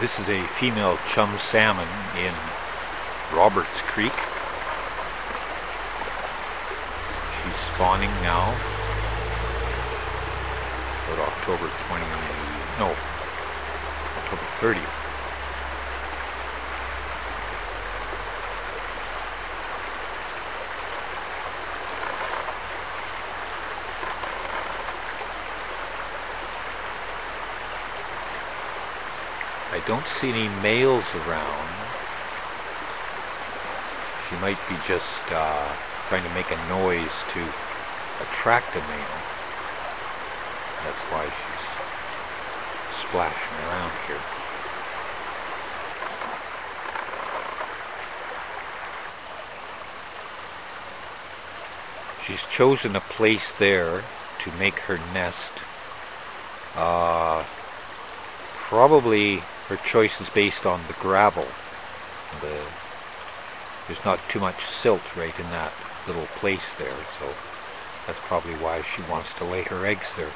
This is a female chum salmon in Roberts Creek. She's spawning now. About October 20, no, October 30th. I don't see any males around. She might be just uh, trying to make a noise to attract a male. That's why she's splashing around here. She's chosen a place there to make her nest. Uh, probably her choice is based on the gravel. The, there's not too much silt right in that little place there, so that's probably why she wants to lay her eggs there.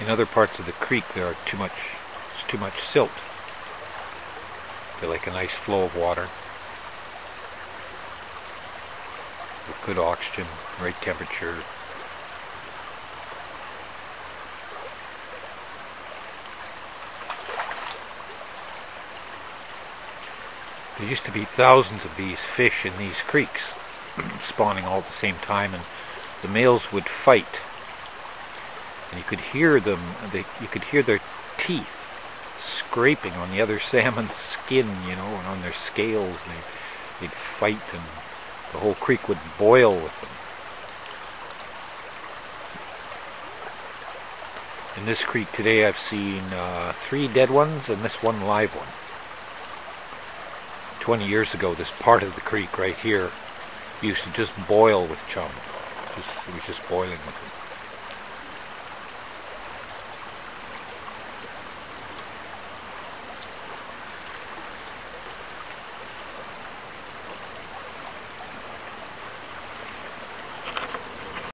In other parts of the creek there are too much, it's too much silt. They like a nice flow of water. With good oxygen, right temperature, There used to be thousands of these fish in these creeks, spawning all at the same time, and the males would fight. And you could hear them, they, you could hear their teeth scraping on the other salmon's skin, you know, and on their scales. They, they'd fight, and the whole creek would boil with them. In this creek today I've seen uh, three dead ones and this one live one. 20 years ago, this part of the creek right here used to just boil with chum. Just, it was just boiling with them.